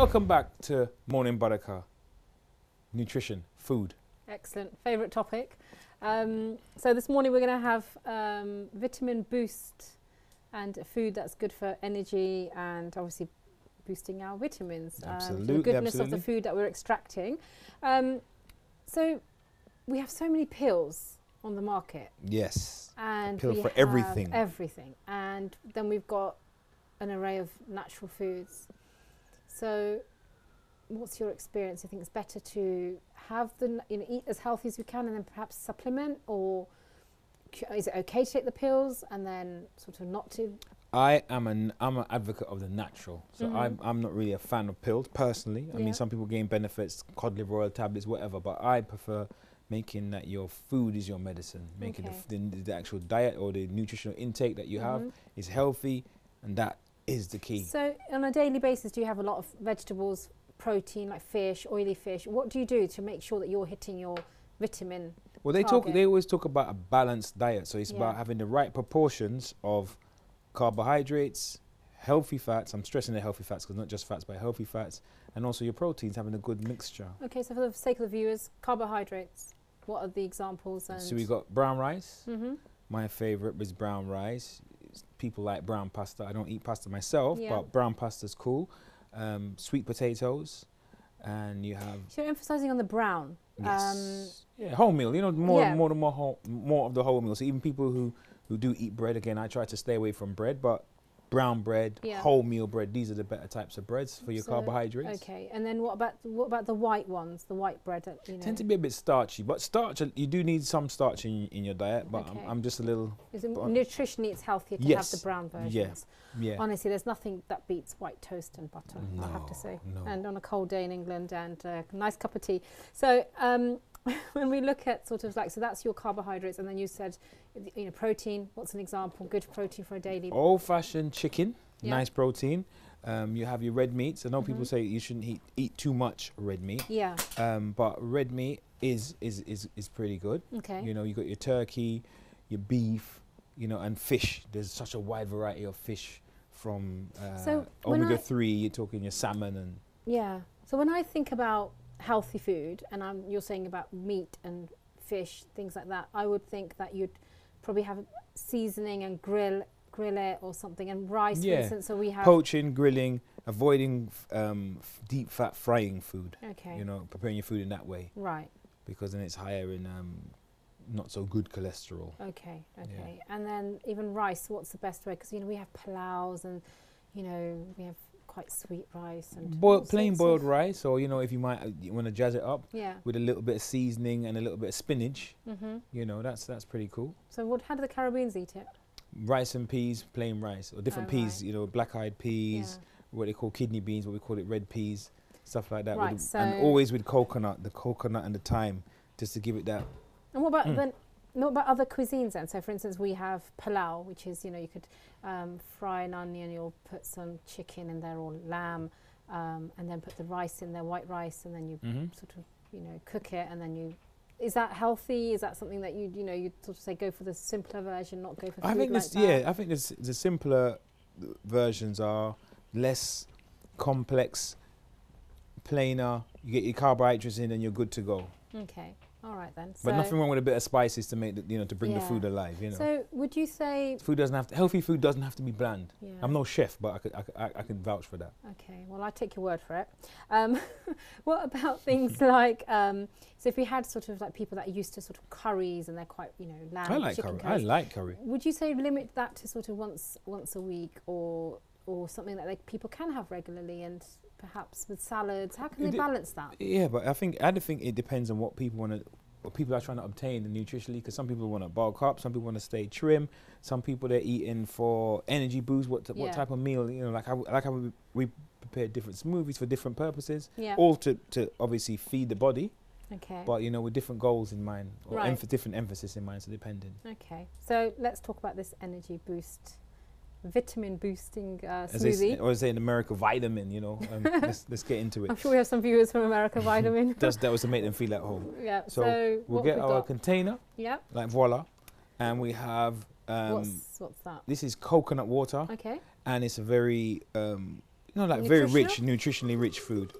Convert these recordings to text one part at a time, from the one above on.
Welcome back to Morning Baraka. Nutrition, food. Excellent. Favourite topic. Um, so this morning we're going to have um, vitamin boost and a food that's good for energy and obviously boosting our vitamins. Um, Absolutely, the goodness absolutely. of the food that we're extracting. Um, so we have so many pills on the market Yes. and pill for everything. Everything, and then we've got an array of natural foods. So, what's your experience? You think it's better to have the you know eat as healthy as we can, and then perhaps supplement, or is it okay to take the pills and then sort of not to? I am an I'm an advocate of the natural. So Mhm. I'm I'm not really a fan of pills personally. I Yeah. mean some people gain benefits, cod liver oil tablets, whatever, but I prefer making that your food is your medicine. Making the, f- the, the actual diet or the nutritional intake that you have Mhm. is healthy and that is the key. So, on a daily basis, do you have a lot of vegetables, protein like fish, oily fish? What do you do to make sure that you're hitting your vitamin? Well, they talk. They always talk about a balanced diet. So it's Yeah. about having the right proportions of carbohydrates, healthy fats. I'm stressing the healthy fats because not just fats, but healthy fats, and also your proteins having a good mixture. Okay, so for the sake of the viewers, carbohydrates. What are the examples? And So we've got brown rice. hmm My favorite was brown rice. People like brown pasta. I don't eat pasta myself, Yeah. but brown pasta's cool. Um, sweet potatoes, and you have So you're emphasising on the brown. Yes. yeah, wholemeal. You know, more, Um, Yeah. more, more, whole, more of the wholemeal. So even people who who do eat bread, again, I try to stay away from bread, but brown bread, Yeah. wholemeal bread, these are the better types of breads for your So, carbohydrates. Okay, and then what about what about the white ones? The white bread, that, you know, Tend to be a bit starchy, but starch you do need some starch in, in your diet. But Okay. I'm, I'm just a little is it nutritionally it's healthier to Yes. have the brown Yeah. versions. yeah. Honestly, there's nothing that beats white toast and butter. I have to say, no. and on a cold day in England, and a nice cup of tea. So um, when we look at sort of like, so that's your carbohydrates, and then you said, you know, protein. What's an example? Good protein for a daily. Old-fashioned chicken, Yeah. nice protein. Um, you have your red meats. I know people Mhm. say you shouldn't eat, eat too much red meat, Yeah. um, but red meat is is is, is pretty good. Okay. You know, you got your turkey, your beef, you know, and fish. There's such a wide variety of fish from uh, So omega three. You're talking your salmon and Yeah. So when I think about healthy food, and I'm, you're saying about meat and fish, things like that, I would think that you'd probably have seasoning and grill, grill it or something, and rice, Yeah. for instance. So we have. poaching, grilling, avoiding um, deep fat frying food. Okay. You know, preparing your food in that way Right. because then it's higher in um, not so good cholesterol. Okay. Okay. And then even rice. What's the best way? Because you know we have palaus and you know we have quite sweet rice and Boil, plain boiled rice, or you know, if you might uh, you want to jazz it up Yeah. with a little bit of seasoning and a little bit of spinach, hmm you know, that's that's pretty cool. So what? How do the Caribbeans eat it? Rice and peas, plain rice, or different Oh, peas. right. You know, black-eyed peas. Yeah. what they call kidney beans, what we call it red peas, stuff like that. with Right, the- and always with coconut, the coconut and the thyme, just to give it that. And what about Mm. then? What about other cuisines then? So, for instance, we have palau, which is you know you could um, fry an onion, you'll put some chicken in there or lamb, um, and then put the rice in there, white rice, and then you Mm-hmm. sort of you know cook it, and then you. Is that healthy? Is that something that you you know you sort of say go for the simpler version, not go for I think like this, yeah, I think this, the simpler versions are less complex, plainer. You get your carbohydrates in, and you're good to go. Okay, all right then. But so, nothing wrong with a bit of spices to make the, you know to bring the food alive. You know, So, would you say? food doesn't have to, healthy food doesn't have to be bland. Yeah. I'm no chef, but I could, I, could, I, I can vouch for that. Okay, well, I take your word for it. Um, what about things like, um, so if we had sort of like people that are used to sort of curries and they're quite, you know, lamb, I like chicken curry. I like curry. would you say limit that to sort of once once a week or or something that like people can have regularly and perhaps with salads? How can It they balance that? Yeah, but I think I think it depends on what people want to, what people are trying to obtain nutritionally. Because some people want to bulk up, some people want to stay trim, some people they're eating for energy boost. What t- Yeah. what type of meal? You know, like how like how we, we prepare different smoothies for different purposes, Yeah. all to to obviously feed the body, Okay. but you know with different goals in mind or Right. different emphasis in mind. So depending. Okay. So let's talk about this energy boost, vitamin boosting uh, they, smoothie. or say in America, vitamin. You know, um, let's let's get into it. I'm sure we have some viewers from America. Vitamin. That's, that was to make them feel at home. yeah. So So, We'll get we our got? container, yeah. like voila, and we have um, what's what's that? this is coconut water. Okay. and it's a very um, you know, like very rich, nutritionally rich food.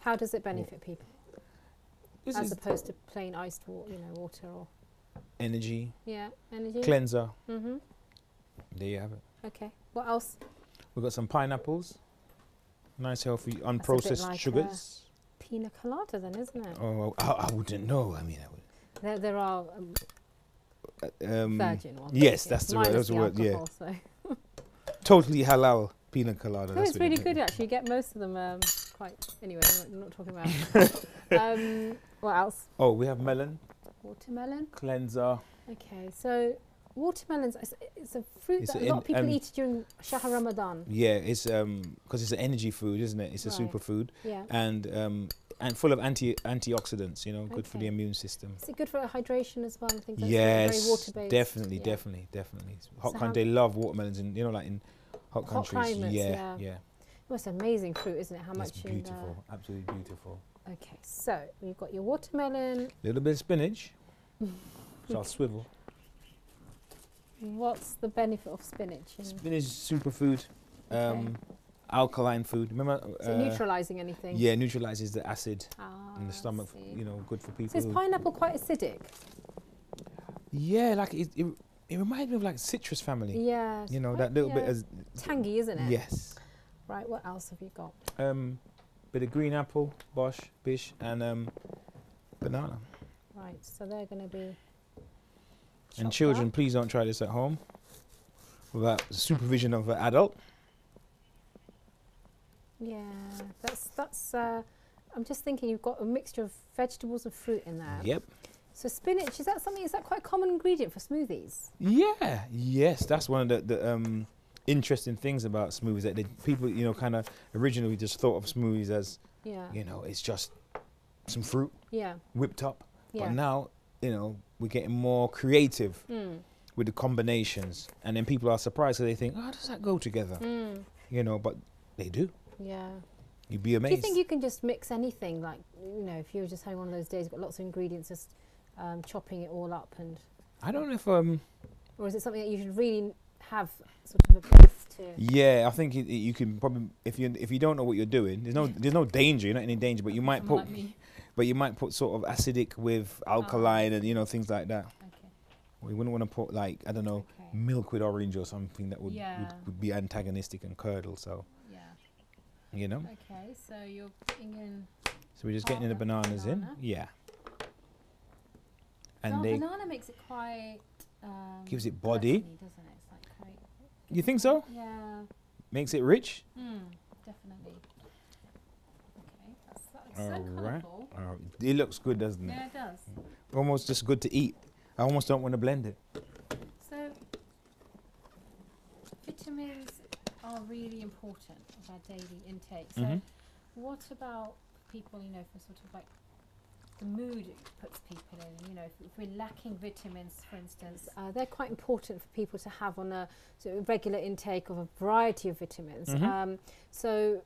How does it benefit people This as opposed to plain iced water, you know, water or energy yeah, energy? cleanser. Mhm. There you have it. Okay. What else? We've got some pineapples. Nice, healthy, unprocessed like, uh, sugars. Pina colada, then, isn't it? oh, I, I wouldn't know. I mean, I would. There, there are um, Um, virgin ones. yes, that's the word, that's the word, yeah. So. totally halal pina colada. No, that's it's really good actually. You get most of them um, quite. Anyway, I'm not, not talking about. um, what else? Oh, we have melon Watermelon. cleanser. Okay, so watermelons. It's, it's a fruit It's that a lot of people um, eat during Shahr Ramadan. Yeah, it's um because it's an energy food, isn't it? It's a Right. superfood Yeah. and um and full of anti antioxidants. You know, good for the immune system. Is it good for hydration as well? I think like that? Yes, Very water based. definitely, yeah. definitely, definitely. Hot so country, they love watermelons, in you know, like in hot, Hot countries. climates, yeah, yeah. yeah. Well, it's amazing fruit, isn't it? How it's much beautiful, absolutely beautiful. Okay, so you've got your watermelon. A little bit of spinach. so I'll swivel. What's the benefit of spinach? in- Spinach is superfood, um, Okay. alkaline food. Remember? Uh, neutralizing anything? Yeah, neutralizes the acid Ah, in the stomach. You know, good for people. So is pineapple quite acidic? yeah, like it, it. It reminds me of like citrus family. Yeah. You know, that little yeah, bit as tangy, isn't it? yes. Right. What else have you got? Um, bit of green apple, bosh, bish, and um, banana. Right. So they're going to be. And children, please don't try this at home without supervision of an adult. Yeah. That's that's. Uh, I'm just thinking you've got a mixture of vegetables and fruit in there. Yep. So spinach is that something? Is that quite a common ingredient for smoothies? Yeah. Yes, that's one of the, the um, interesting things about smoothies that they, people, you know, kind of originally just thought of smoothies as, Yeah. you know, it's just some fruit Yeah. whipped up. Yeah. But now, you know, we're getting more creative Mm. with the combinations, and then people are surprised because they think, "Oh, how does that go together?" Mm. You know, but they do. Yeah. You'd be amazed. Do you think you can just mix anything? Like, you know, if you were just having one of those days, got lots of ingredients, just um, chopping it all up, and I don't know if um. or is it something that you should really have sort of a base to? Yeah, I think it, it- you can probably if you if you don't know what you're doing, there's no there's no danger. You're not in any danger, but you might Someone put like but you might put sort of acidic with alkaline oh. and you know things like that. Okay. You wouldn't want to put like I don't know Okay. milk with orange or something that would, Yeah. would, would be antagonistic and curdle. So Yeah. you know, Okay. So you're putting in. so we're just getting the bananas in. Yeah, and no, banana makes it quite. Um, Gives it body. it? It's like. You think so? Yeah. makes it rich. Mm, definitely. Okay. That's, that looks so Alright. colourful. Uh, it looks good, doesn't it? Yeah, it does. Almost just good to eat. I almost don't want to blend it. So, vitamins are really important of our daily intake. So, Mhm. what about people, you know, for sort of like the mood it puts people in? You know, if, if we're lacking vitamins, for instance, uh, they're quite important for people to have on a sort of regular intake of a variety of vitamins. Mhm. Um, so,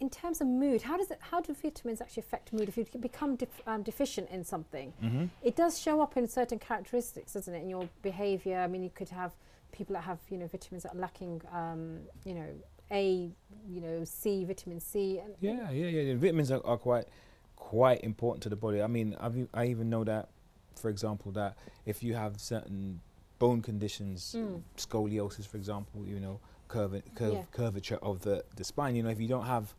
in terms of mood, how does it? How do vitamins actually affect mood? If you become def- um, deficient in something, Mm-hmm. it does show up in certain characteristics, doesn't it? In your behaviour. I mean, you could have people that have, you know, vitamins that are lacking, um, you know, A, you know, C, vitamin C. And Yeah, yeah, yeah. The vitamins are, are quite quite important to the body. I mean, I've, I even know that, for example, that if you have certain bone conditions, Mm. scoliosis, for example, you know, curva- curve, Yeah. curvature of the, the spine, you know, if you don't have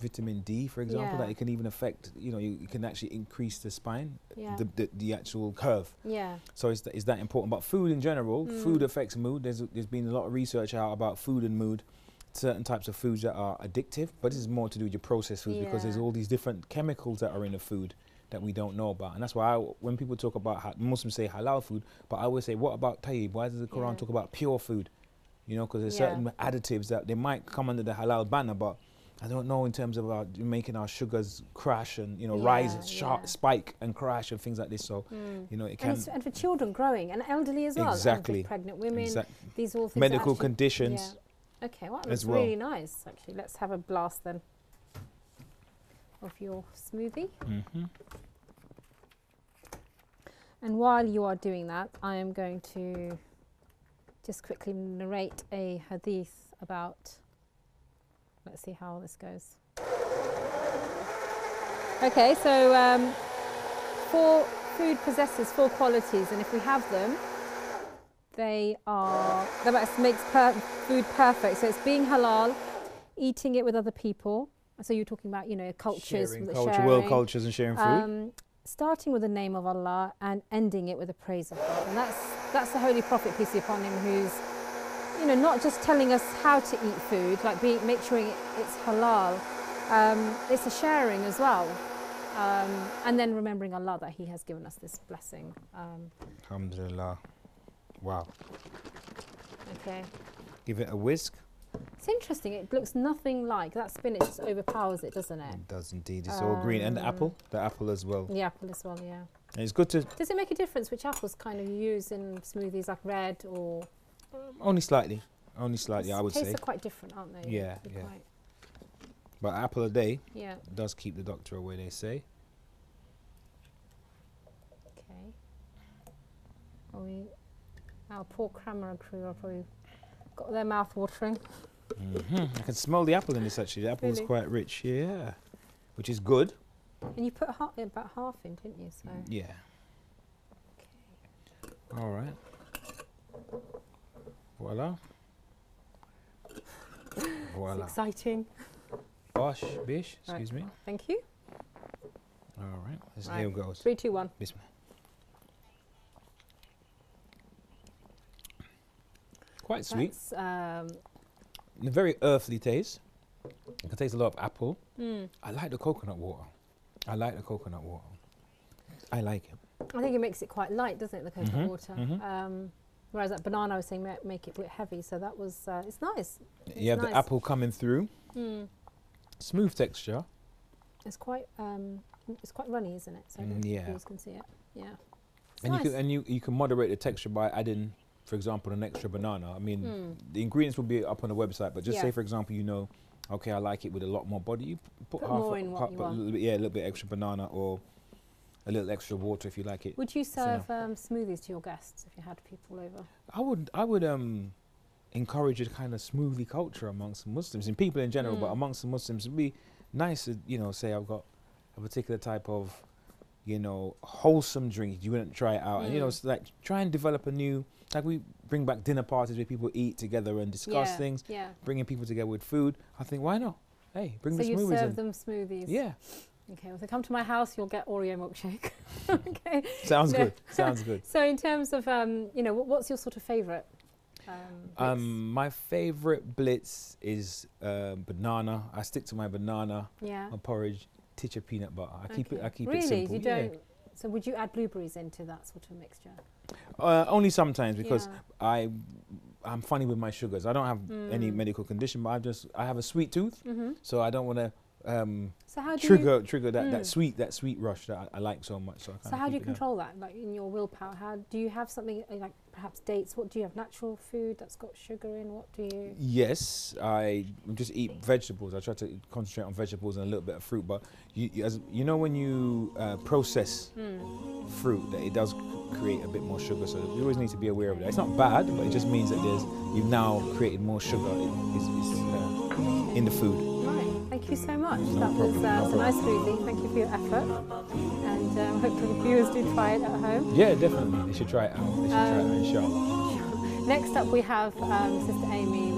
vitamin D, for example, Yeah. that it can even affect, you know, you, you can actually increase the spine, Yeah. the, the, the actual curve. yeah. So is that, is that important? But food in general, Mm. food affects mood. There's there's been a lot of research out about food and mood. Certain types of foods that are addictive, but this is more to do with your processed foods because there's all these different chemicals that are in the food that we don't know about. And that's why I, when people talk about ha- Muslims say halal food, but I always say, what about tayyib? Why does the Quran Yeah. talk about pure food? You know, because there's Yeah. certain additives that they might come under the halal banner, but I don't know in terms of our, making our sugars crash and you know rise, sharp, yeah. spike and crash and things like this. So Mm. you know it And, can it's, and for children growing and elderly as well. Exactly. pregnant women. exact- These all things medical conditions. Okay, well, that looks well. really nice, actually. Let's have a blast then of your smoothie. hmm And while you are doing that, I am going to just quickly narrate a hadith about Let's see how this goes. Okay, so um, four food possesses four qualities, and if we have them, they are that makes- makes per- food perfect. So it's being halal, eating it with other people. So you're talking about, you know, cultures, sharing the culture, world cultures, and sharing food. Um, starting with the name of Allah and ending it with the praise of God. And that's that's the Holy Prophet, peace be upon him, who's you know not just telling us how to eat food, like being make sure it's halal. Um, it's a sharing as well. Um, and then remembering Allah that He has given us this blessing. Um, Alhamdulillah. Wow. okay, Give it a whisk. it's interesting. It looks nothing like that spinach. Just overpowers it, doesn't it? It does indeed. It's all green, and the Um, apple, the apple as well. The apple as well, yeah. And it's good to Does it make a difference which apples kind of you use in smoothies, like red or? only slightly, only slightly. I Its would tastes say. are quite different, aren't they? Yeah, They're yeah. But apple a day yeah. does keep the doctor away. They say. Okay. Are we? Our poor camera crew are probably got their mouth watering. hmm I can smell the apple in this actually. The apple Really? quite rich. Yeah, which is good. And you put ha- about half in, didn't you? So. Yeah. Okay. All right. Voila. It's Voila. exciting. Bosh, bish. Right. Excuse me. Thank you. All right. This Right. here goes. Three, two, one. Bismillah. Quite sweet. Um, A very earthly taste. I can taste a lot of apple. mm, I like the coconut water. I like the coconut water. I like it. I think it makes it quite light, doesn't it? The coconut Mhm, water. mhm. Um, whereas that banana, I was saying, ma- make it a bit heavy. So that was. Uh, it's nice. you have nice. the apple coming through. Mm. Smooth texture. It's quite. Um, it's quite runny, isn't it? So Mm, yeah. viewers can see it. Yeah. It's and nice. you can and you, you can moderate the texture by adding, for example, an extra banana. I mean, Mm. the ingredients will be up on the website, but just Yeah. say, for example, you know, okay, I like it with a lot more body. You put, Put half, more a, in what you want. little bit, yeah, a little bit extra banana or a little extra water if you like it. Would you So serve um, smoothies to your guests if you had people over? I would I would um encourage a kind of smoothie culture amongst Muslims and people in general, but Mm. amongst the Muslims it'd be nice to you know say I've got a particular type of you know wholesome drink you wouldn't try it out and you know Mm. it's like try and develop a new like we bring back dinner parties where people eat together and discuss yeah. things Yeah. bringing people together with food I think why not hey bring so the you serve in them smoothies. yeah Okay. Well, if they come to my house, you'll get Oreo milkshake. okay. sounds No. good sounds good So in terms of um, you know, what, what's your sort of favourite? Um, um my favorite blitz is uh, banana I stick to my banana yeah. my porridge, teacher peanut butter. I keep it. I keep really? it simple. You yeah. don't. So would you add blueberries into that sort of mixture? Uh, only sometimes because Yeah. I, I'm funny with my sugars. I don't have any Mm. medical condition, but I just I have a sweet tooth, hmm so I don't want to um, So how do trigger trigger that, Mm. that sweet that sweet rush that I, I like so much. So? So how do you down. control that? Like in your willpower, how do you have something uh, like perhaps dates? What do you have? Natural food that's got sugar in. What do you? Yes, I just eat vegetables. I try to concentrate on vegetables and a little bit of fruit. But you, you- as you know, when you uh, process Mm. Fruit, that it does create a bit more sugar. So you always need to be aware of that. It's not bad, but it just means that there's you've now created more sugar in, is, is, uh, in the food. Right. Thank you so much. No that was uh, no a nice smoothie. Thank you for your effort. And um, hopefully viewers do try it at home. Yeah, definitely. They should try it out. They should try it out, Um, inshallah. Next up, we have um, Sister Amy